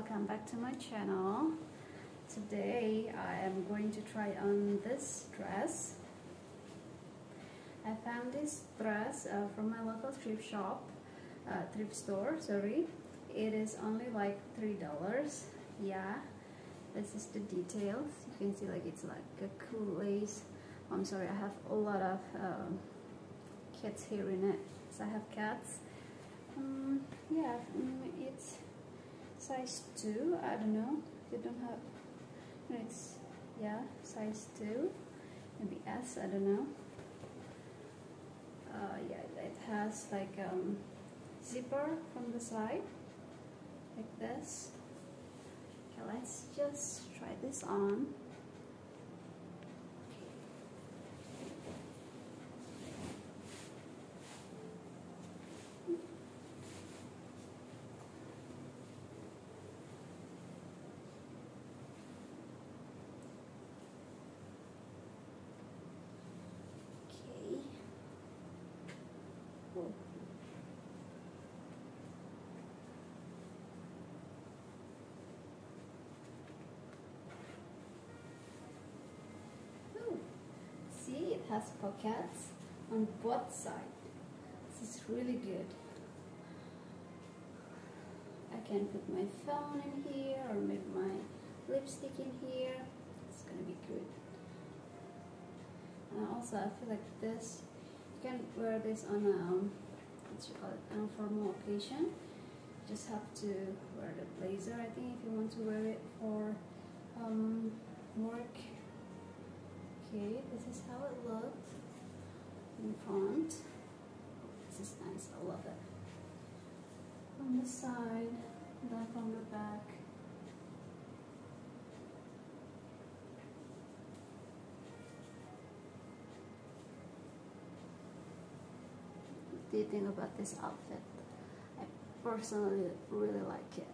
welcome back to my channel. Today I am going to try on this dress. I found this dress uh, from my local thrift shop uh, thrift store sorry. It is only like three dollars. Yeah this is the details. You can see like it's like a cool lace. I'm sorry I have a lot of um, cats here in it. So I have cats. Um, yeah um, it's size 2 I don't know. You don't have it's yeah size 2 maybe S I don't know. Uh, yeah it has like um, zipper from the side like this. Okay let's just try this on See, it has pockets on both sides. This is really good. I can put my phone in here or maybe my lipstick in here. It's gonna be good. And also, I feel like this, can wear this on a, um, what you call it, on formal occasion. Just have to wear the blazer, I think, if you want to wear it for um, work Okay, this is how it looked in front. This is nice, I love it. On the side, then from the back. Do you think about this outfit? I personally really like it.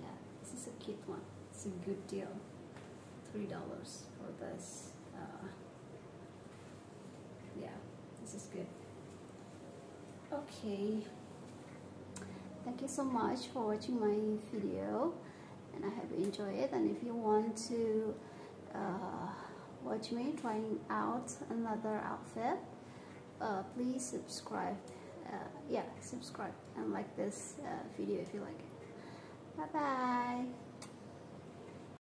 Yeah, this is a cute one. It's a good deal. Three dollars for this. Uh, yeah this is good. Okay. Thank you so much for watching my video and I hope you enjoy it. And if you want to uh, watch me trying out another outfit? Uh, please subscribe uh, yeah subscribe and like this uh, video if you like it. Bye bye